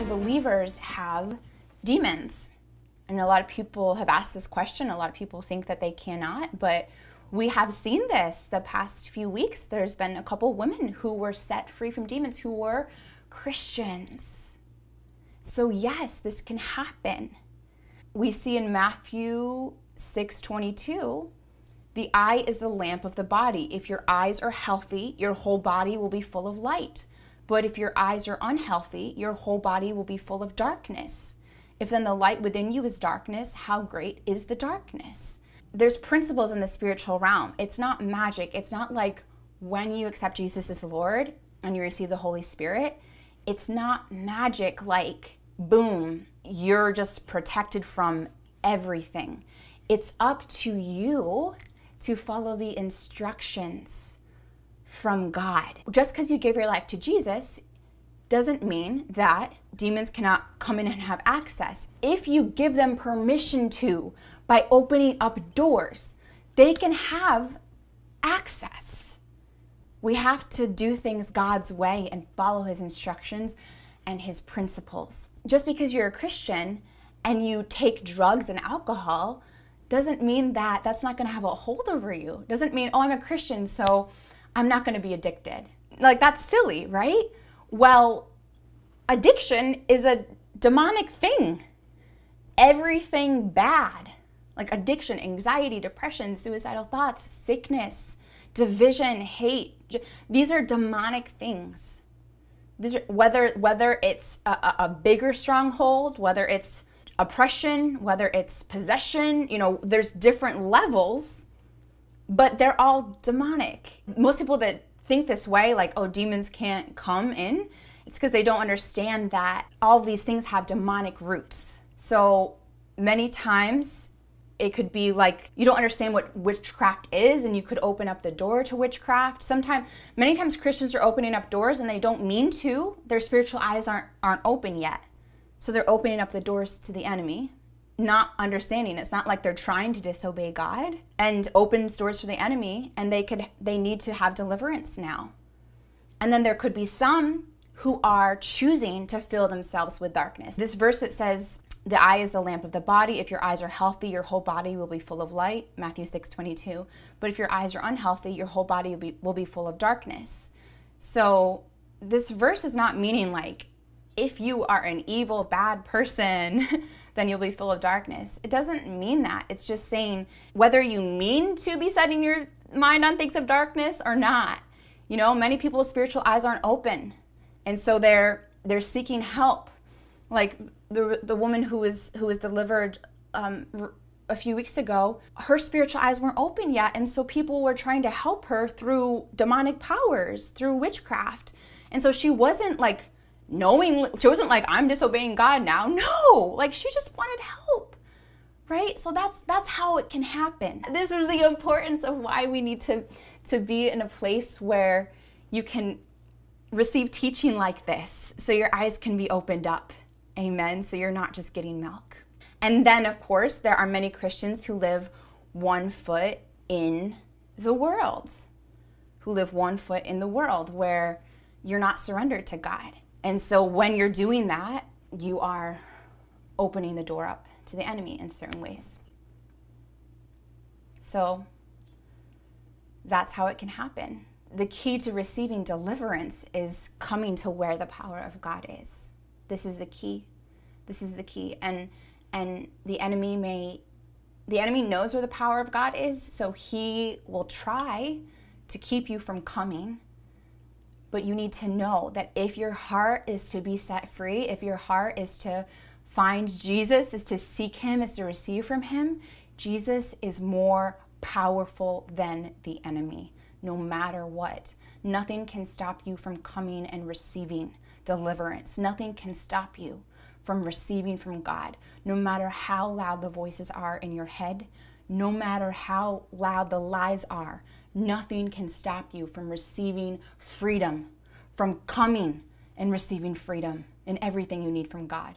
can believers have demons? And a lot of people have asked this question. A lot of people think that they cannot, but we have seen this the past few weeks. There's been a couple women who were set free from demons who were Christians. So yes, this can happen. We see in Matthew 6:22, the eye is the lamp of the body. If your eyes are healthy, your whole body will be full of light. But if your eyes are unhealthy, your whole body will be full of darkness. If then the light within you is darkness, how great is the darkness? There's principles in the spiritual realm. It's not magic. It's not like when you accept Jesus as Lord and you receive the Holy Spirit, it's not magic like boom, you're just protected from everything. It's up to you to follow the instructions from God. Just because you give your life to Jesus doesn't mean that demons cannot come in and have access. If you give them permission to by opening up doors, they can have access. We have to do things God's way and follow His instructions and His principles. Just because you're a Christian and you take drugs and alcohol doesn't mean that that's not going to have a hold over you. Doesn't mean, oh, I'm a Christian, so I'm not going to be addicted. Like, that's silly, right? Well, addiction is a demonic thing. Everything bad, like addiction, anxiety, depression, suicidal thoughts, sickness, division, hate, these are demonic things. These are, whether whether it's a, a bigger stronghold, whether it's oppression, whether it's possession, you know, there's different levels, but they're all demonic. Most people that think this way, like, oh, demons can't come in, it's because they don't understand that all these things have demonic roots. So many times it could be like you don't understand what witchcraft is and you could open up the door to witchcraft sometimes many times christians are opening up doors and they don't mean to their spiritual eyes aren't aren't open yet so they're opening up the doors to the enemy, not understanding. It's not like they're trying to disobey God and opens doors for the enemy and they could they need to have deliverance now. And then there could be some who are choosing to fill themselves with darkness. This verse that says the eye is the lamp of the body. If your eyes are healthy, your whole body will be full of light. Matthew 6 22. But if your eyes are unhealthy, your whole body will be, will be full of darkness. So, this verse is not meaning like if you are an evil, bad person, then you'll be full of darkness. It doesn't mean that. It's just saying whether you mean to be setting your mind on things of darkness or not. You know, many people's spiritual eyes aren't open. And so they're they're seeking help. Like the the woman who was who was delivered um, a few weeks ago, her spiritual eyes weren't open yet, and so people were trying to help her through demonic powers, through witchcraft. And so she wasn't like knowing she wasn't like i'm disobeying god now. No like she just wanted help right? So that's that's how it can happen. This is the importance of why we need to to be in a place where you can receive teaching like this so your eyes can be opened up. Amen. So you're not just getting milk. And then of course there are many christians who live one foot in the world who live one foot in the world where you're not surrendered to god and so when you're doing that, you are opening the door up to the enemy in certain ways. So that's how it can happen. The key to receiving deliverance is coming to where the power of God is. This is the key. This is the key. And and the enemy may the enemy knows where the power of God is, so he will try to keep you from coming but you need to know that if your heart is to be set free, if your heart is to find Jesus, is to seek Him, is to receive from Him, Jesus is more powerful than the enemy, no matter what. Nothing can stop you from coming and receiving deliverance. Nothing can stop you from receiving from God, no matter how loud the voices are in your head, no matter how loud the lies are. Nothing can stop you from receiving freedom, from coming and receiving freedom and everything you need from God.